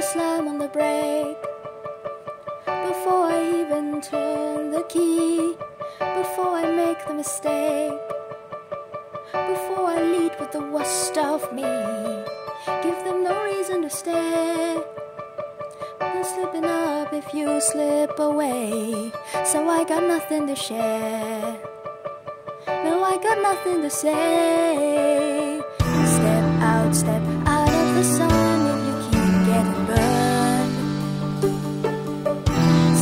to slam on the brake before I even turn the key, before I make the mistake, before I lead with the worst of me. Give them no reason to stay. I'm slipping up if you slip away. So I got nothing to share. No, I got nothing to say. Step out, step out of the sun getting burned.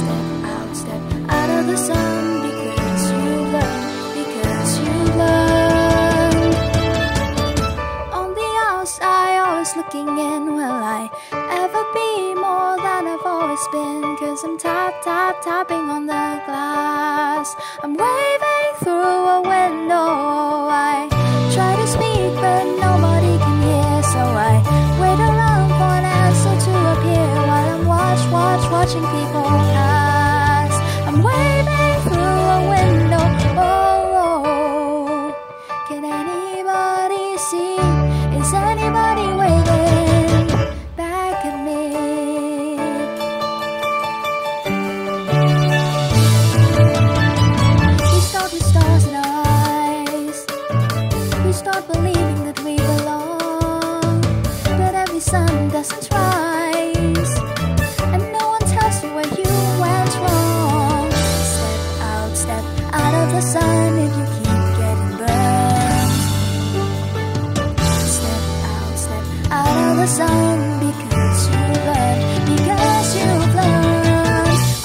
Step out, step out of the sun because you because you. On the outside, always looking in. Will I ever be more than I've always been? Cause I'm tap, tap, tapping on the glass. The sun if you keep getting burned. Step out, step out of the sun because you learn, because you've.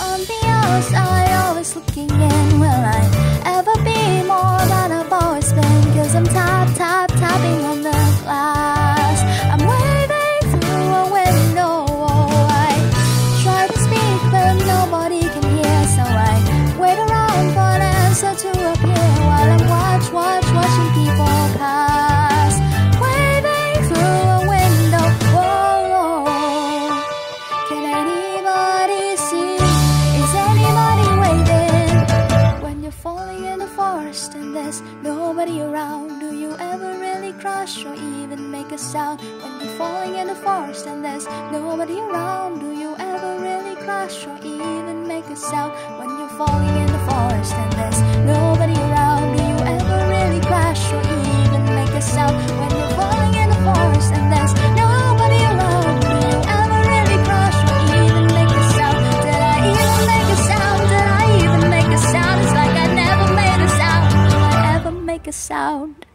On the outside, always looking in. A sound? When you're falling in the forest and there's nobody around, do you ever really crush or even make a sound? When you're falling in the forest and there's nobody around, do you ever really crash or even make a sound? When you're falling in the forest and there's nobody around, do you ever really crash or even make a sound? Did I even make a sound? Did I even make a sound? It's like I never made a sound. Will I ever make a sound?